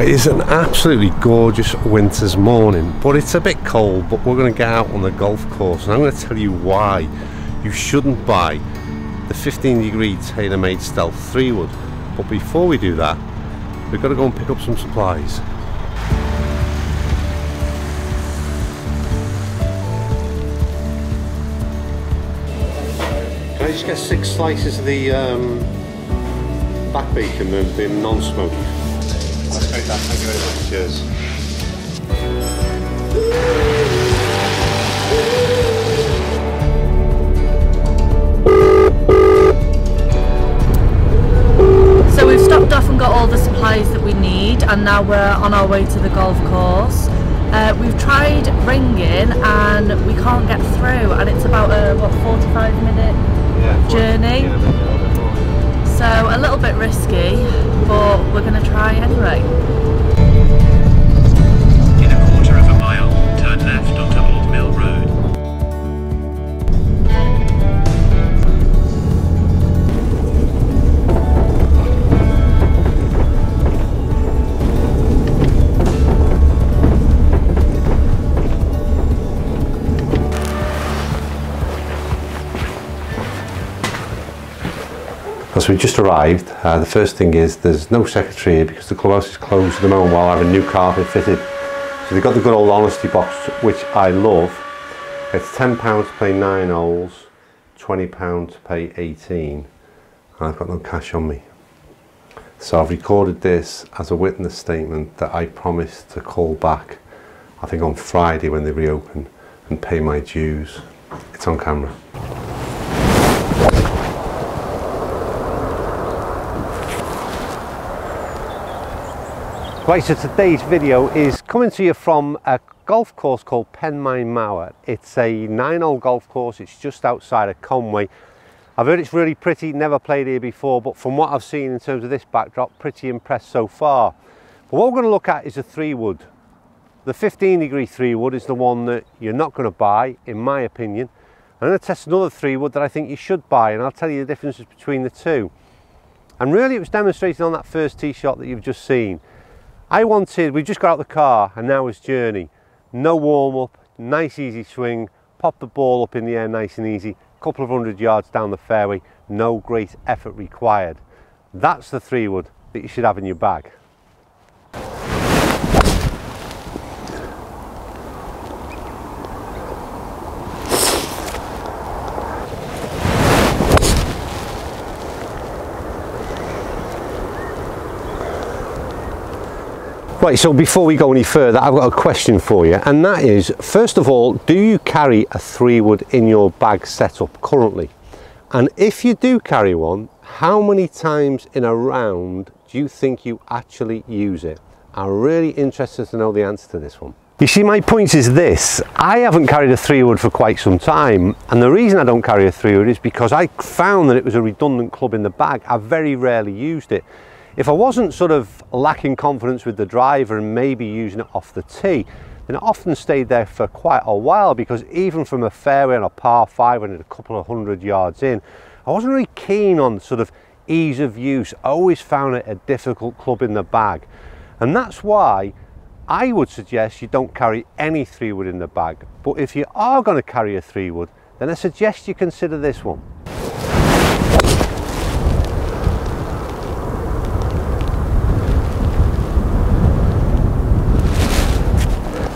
It is an absolutely gorgeous winter's morning, but it's a bit cold, but we're going to get out on the golf course and I'm going to tell you why you shouldn't buy the 15 degree TaylorMade Stealth 3 wood. But before we do that, we've got to go and pick up some supplies. Can I just get six slices of the um, back bacon, the non-smoked? That's great, Dan. Thank you very much. Cheers. So we've stopped off and got all the supplies that we need and now we're on our way to the golf course. Uh, we've tried ringing and we can't get through and it's about a what 45 minute yeah, journey. So a little bit risky but we're going to try anyway. As we just arrived, uh, the first thing is there's no secretary here because the clubhouse is closed at the moment while having new carpet fitted. So they've got the good old honesty box, which I love. It's £10 to pay 9 holes, £20 to pay 18. I've got no cash on me. So I've recorded this as a witness statement that I promised to call back, I think on Friday when they reopen, and pay my dues. It's on camera. Right, so today's video is coming to you from a golf course called Penmaen Mawr. It's a nine-hole golf course, it's just outside of Conway. I've heard it's really pretty, never played here before, but from what I've seen in terms of this backdrop, pretty impressed so far. But what we're going to look at is a three wood. The 15 degree three wood is the one that you're not going to buy, in my opinion. I'm going to test another three wood that I think you should buy, and I'll tell you the differences between the two. And really it was demonstrated on that first tee shot that you've just seen. I wanted, we just got out the car now it's journey. No warm up, nice easy swing, pop the ball up in the air nice and easy, couple of hundred yards down the fairway, no great effort required. That's the three wood that you should have in your bag. Right, so before we go any further, I've got a question for you, and that is, first of all, do you carry a three wood in your bag setup currently? And if you do carry one, how many times in a round do you think you actually use it? I'm really interested to know the answer to this one. You see, my point is this, I haven't carried a three wood for quite some time, and the reason I don't carry a three wood is because I found that it was a redundant club in the bag. I very rarely used it. If I wasn't sort of lacking confidence with the driver and maybe using it off the tee, then it often stayed there for quite a while because even from a fairway on a par five when a couple of hundred yards in, I wasn't really keen on sort of ease of use. I always found it a difficult club in the bag. And that's why I would suggest you don't carry any three wood in the bag. But if you are going to carry a three wood, then I suggest you consider this one.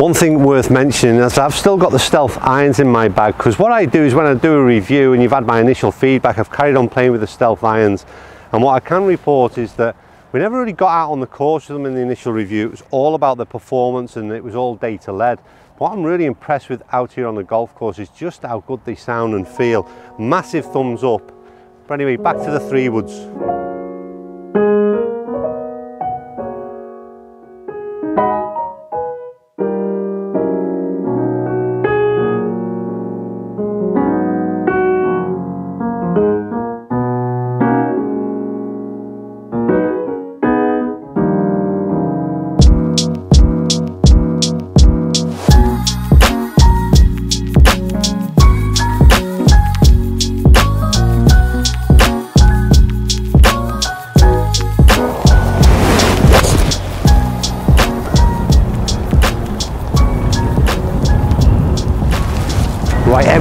One thing worth mentioning is I've still got the Stealth irons in my bag because what I do is when I do a review and you've had my initial feedback, I've carried on playing with the Stealth irons and what I can report is that we never really got out on the course with them in the initial review. It was all about the performance and it was all data led. What I'm really impressed with out here on the golf course is just how good they sound and feel. Massive thumbs up. But anyway, back to the three woods.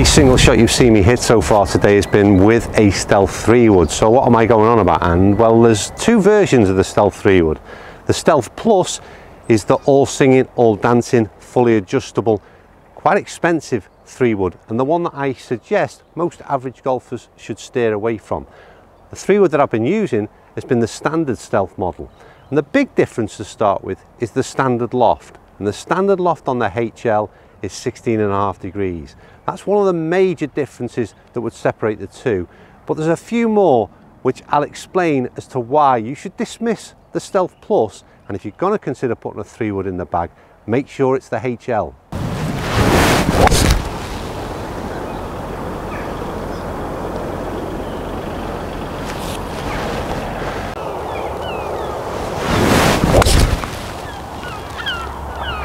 Every single shot you've seen me hit so far today has been with a Stealth 3 wood. So what am I going on about? And well, there's two versions of the Stealth 3 wood. The Stealth Plus is the all singing, all dancing, fully adjustable, quite expensive 3 wood and the one that I suggest most average golfers should steer away from. The 3 wood that I've been using has been the standard Stealth model. And the big difference to start with is the standard loft. And the standard loft on the HL is 16 and a half degrees. That's one of the major differences that would separate the two. But there's a few more which I'll explain as to why you should dismiss the Stealth Plus. And if you're going to consider putting a 3 wood in the bag, make sure it's the HL.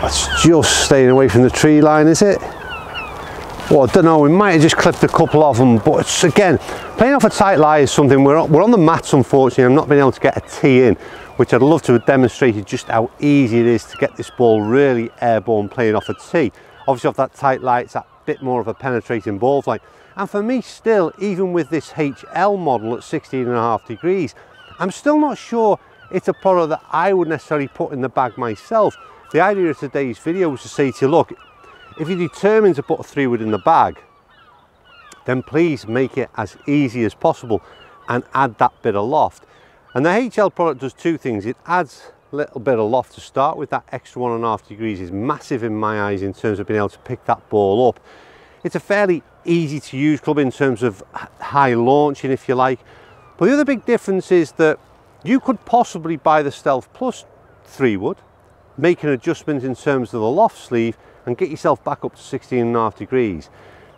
That's just staying away from the tree line, is it? Well, I don't know, we might have just clipped a couple of them, but it's, again, playing off a tight lie is something, we're, we're on the mats unfortunately, I'm not being able to get a tee in, which I'd love to have demonstrated just how easy it is to get this ball really airborne playing off a tee. Obviously off that tight lie, it's that bit more of a penetrating ball flight. And for me still, even with this HL model at 16 and a half degrees, I'm still not sure it's a product that I would necessarily put in the bag myself. The idea of today's video was to say to you, look, if you're determined to put a three wood in the bag, then please make it as easy as possible and add that bit of loft. And the HL product does two things. It adds a little bit of loft to start with. That extra one and a half degrees is massive in my eyes in terms of being able to pick that ball up. It's a fairly easy to use club in terms of high launching, if you like. But the other big difference is that you could possibly buy the Stealth Plus 3 wood, make an adjustment in terms of the loft sleeve and get yourself back up to 16 and a half degrees.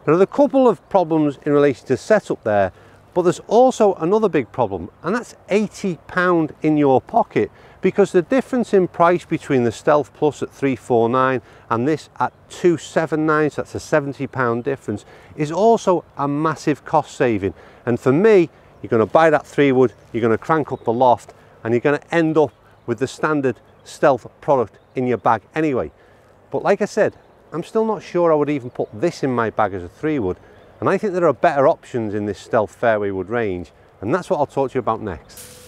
Now there's a couple of problems in relation to setup there, but there's also another big problem and that's 80 pound in your pocket because the difference in price between the Stealth Plus at 349 and this at 279, so that's a 70 pound difference, is also a massive cost saving. And for me, you're going to buy that three wood, you're going to crank up the loft and you're going to end up with the standard Stealth product in your bag anyway. But like I said, I'm still not sure I would even put this in my bag as a three wood. And I think there are better options in this Stealth fairway wood range. And that's what I'll talk to you about next.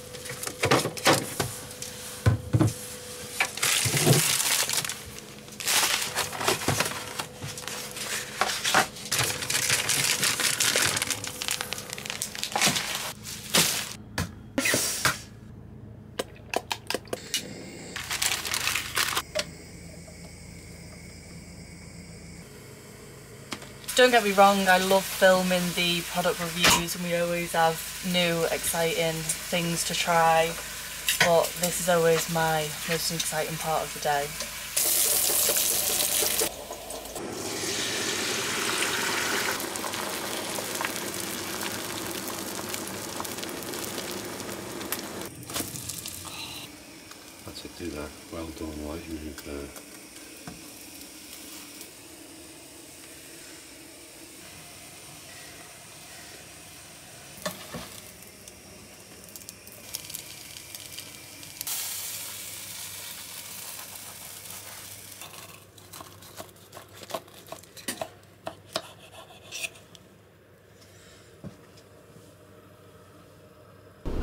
Don't get me wrong, I love filming the product reviews and we always have new exciting things to try but this is always my most exciting part of the day. That's it, do that. Well done, Lightning. Uh...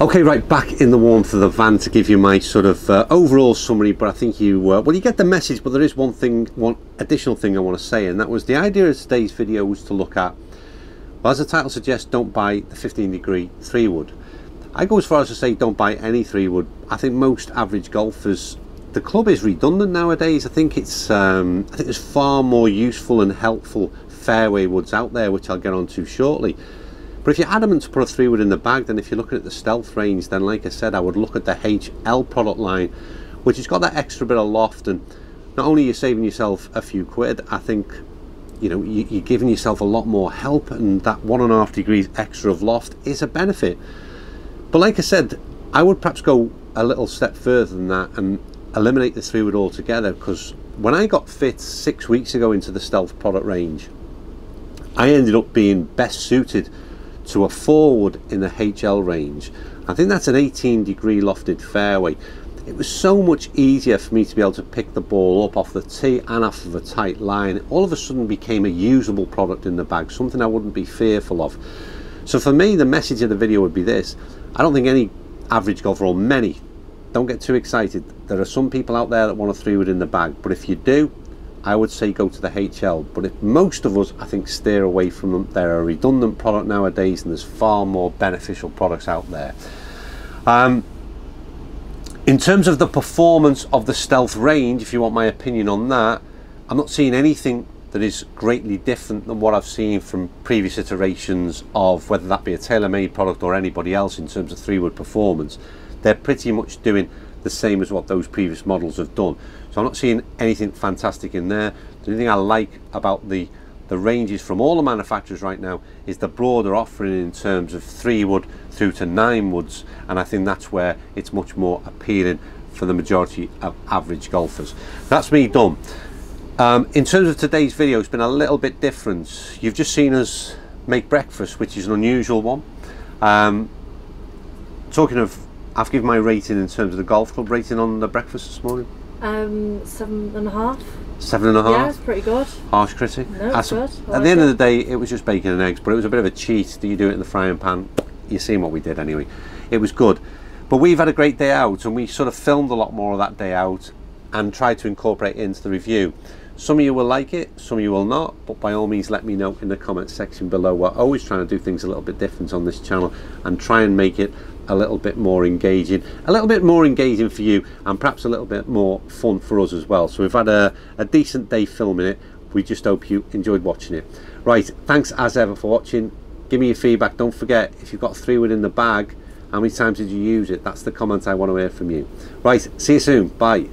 Okay, right, back in the warmth of the van to give you my sort of uh, overall summary, but I think you, uh, well, you get the message, but there is one thing, one additional thing I want to say, and that was the idea of today's video was to look at, well, as the title suggests, don't buy the 15 degree 3 wood. I go as far as to say don't buy any 3 wood. I think most average golfers, the club is redundant nowadays. I think it's, um, I think there's far more useful and helpful fairway woods out there, which I'll get onto shortly. But if you're adamant to put a three wood in the bag, then if you're looking at the stealth range, then like I said, I would look at the HL product line, which has got that extra bit of loft. And not only are you saving yourself a few quid, I think you know you're giving yourself a lot more help, and that one and a half degrees extra of loft is a benefit. But like I said, I would perhaps go a little step further than that and eliminate the three wood altogether because when I got fit six weeks ago into the stealth product range, I ended up being best suited to a four wood in the HL range. I think that's an 18 degree lofted fairway. it was so much easier for me to be able to pick the ball up off the tee and off of a tight line. All of a sudden became a usable product in the bag, something I wouldn't be fearful of. So for me, the message of the video would be this. I don't think any average golfer, or many, don't get too excited. There are some people out there that want a three wood in the bag, but if you do, I would say go to the HL. But if most of us, I think, steer away from them. They're a redundant product nowadays, and there's far more beneficial products out there. Um, in terms of the performance of the Stealth range, if you want my opinion on that, I'm not seeing anything that is greatly different than what I've seen from previous iterations of whether that be a TaylorMade product or anybody else in terms of three wood performance. They're pretty much doing the same as what those previous models have done. So I'm not seeing anything fantastic in there. The only thing I like about the the ranges from all the manufacturers right now is the broader offering in terms of three wood through to nine woods and I think that's where it's much more appealing for the majority of average golfers. That's me done. Um, in terms of today's video, it's been a little bit different. You've just seen us make breakfast, which is an unusual one. Um, talking of, I've given my rating in terms of the golf club rating on the breakfast this morning. Um, seven and a half. Seven and a half. Yeah, it's pretty good. Harsh critic. No, That's a- good. At like the end of the day, it was just bacon and eggs, but it was a bit of a cheat that you do it in the frying pan. You've seen what we did anyway. It was good. But we've had a great day out and we sort of filmed a lot more of that day out and tried to incorporate it into the review. Some of you will like it, some of you will not, but by all means let me know in the comment section below. We're always trying to do things a little bit different on this channel and try and make it a little bit more engaging, a little bit more engaging for you and perhaps a little bit more fun for us as well. So we've had a, a decent day filming it. We just hope you enjoyed watching it. Right, thanks as ever for watching. Give me your feedback. Don't forget, if you've got three wood in the bag, how many times did you use it? That's the comment I want to hear from you. Right, see you soon. Bye.